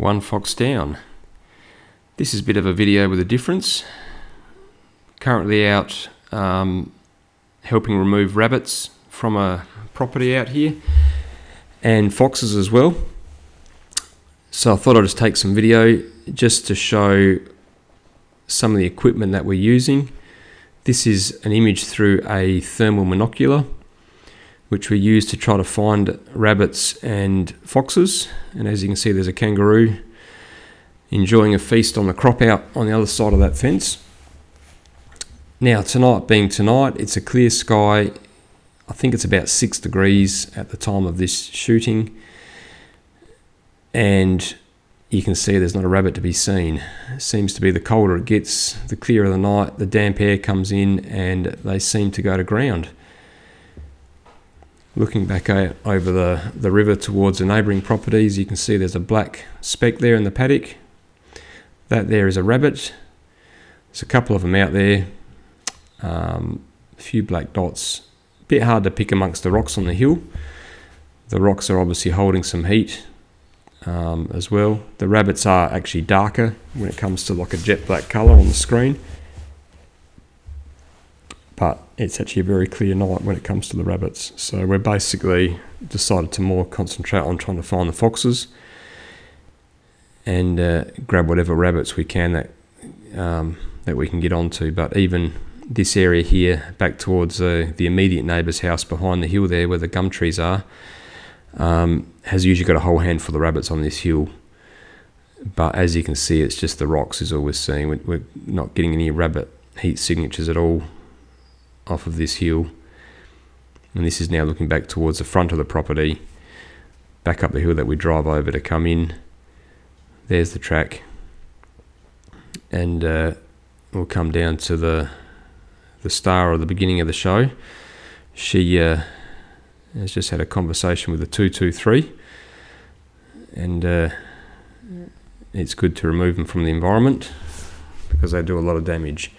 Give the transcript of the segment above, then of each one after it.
one fox down. This is a bit of a video with a difference. Currently out um, helping remove rabbits from a property out here and foxes as well. So I thought I'd just take some video just to show some of the equipment that we're using. This is an image through a thermal monocular which we use to try to find rabbits and foxes. And as you can see, there's a kangaroo enjoying a feast on the crop out on the other side of that fence. Now, tonight being tonight, it's a clear sky. I think it's about six degrees at the time of this shooting. And you can see there's not a rabbit to be seen. It seems to be the colder it gets, the clearer the night, the damp air comes in, and they seem to go to ground. Looking back over the, the river towards the neighbouring properties, you can see there's a black speck there in the paddock. That there is a rabbit. There's a couple of them out there. Um, a few black dots. A bit hard to pick amongst the rocks on the hill. The rocks are obviously holding some heat um, as well. The rabbits are actually darker when it comes to like a jet black colour on the screen it's actually a very clear night when it comes to the rabbits. So we're basically decided to more concentrate on trying to find the foxes and uh, grab whatever rabbits we can that um, that we can get onto. But even this area here, back towards uh, the immediate neighbour's house behind the hill there, where the gum trees are, um, has usually got a whole handful of rabbits on this hill. But as you can see, it's just the rocks is all we're seeing. We're not getting any rabbit heat signatures at all off of this hill. And this is now looking back towards the front of the property, back up the hill that we drive over to come in. There's the track. And uh, we'll come down to the the star or the beginning of the show. She uh, has just had a conversation with the 223 and uh, it's good to remove them from the environment because they do a lot of damage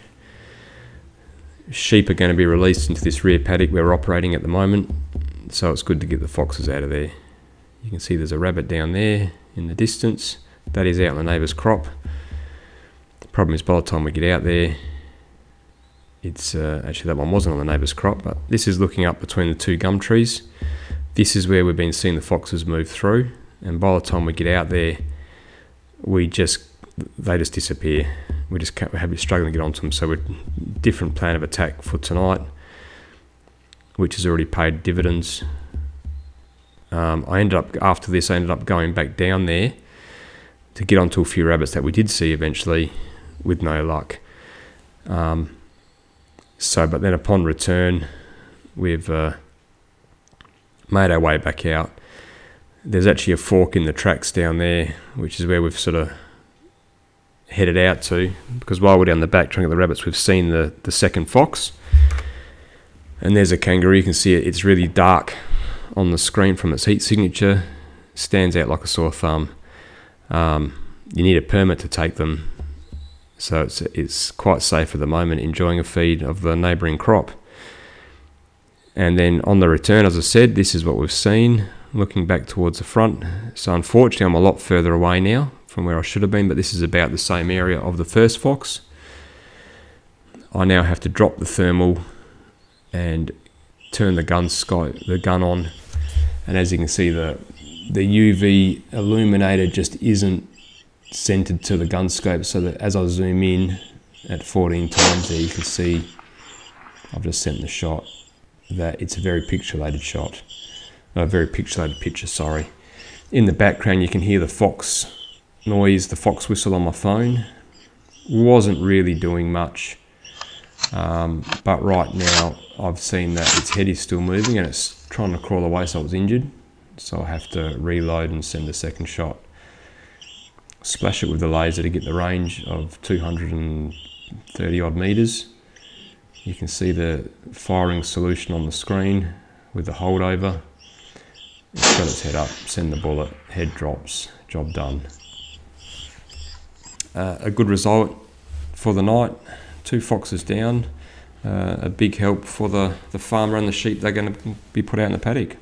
sheep are going to be released into this rear paddock we're operating at the moment, so it's good to get the foxes out of there. You can see there's a rabbit down there in the distance. That is out in the neighbour's crop. The problem is by the time we get out there, it's uh, actually that one wasn't on the neighbour's crop, but this is looking up between the two gum trees. This is where we've been seeing the foxes move through, and by the time we get out there, we just they just disappear we just can't, we're struggling to get onto them. So we're different plan of attack for tonight, which has already paid dividends. Um, I ended up after this, I ended up going back down there to get onto a few rabbits that we did see eventually, with no luck. Um, so, but then upon return, we've uh, made our way back out. There's actually a fork in the tracks down there, which is where we've sort of headed out to because while we're down the back trying of the rabbits, we've seen the, the second fox. And there's a kangaroo. You can see it, it's really dark on the screen from its heat signature. Stands out like a sore thumb. Um, you need a permit to take them. So it's, it's quite safe at the moment, enjoying a feed of the neighbouring crop. And then on the return, as I said, this is what we've seen looking back towards the front. So unfortunately, I'm a lot further away now from where I should have been, but this is about the same area of the first fox. I now have to drop the thermal and turn the gun scope, the gun on, and as you can see, the the UV illuminator just isn't centered to the gun scope, so that as I zoom in at 14 times there, you can see I've just sent the shot that it's a very pixelated shot, a very pixelated picture. Sorry. In the background, you can hear the fox noise, the fox whistle on my phone. Wasn't really doing much. Um, but right now I've seen that its head is still moving and it's trying to crawl away so it's injured. So I have to reload and send a second shot. Splash it with the laser to get the range of 230 odd meters. You can see the firing solution on the screen with the holdover. It's got its head up, send the bullet, head drops, job done uh, a good result for the night. Two foxes down, uh, a big help for the, the farmer and the sheep they're going to be put out in the paddock.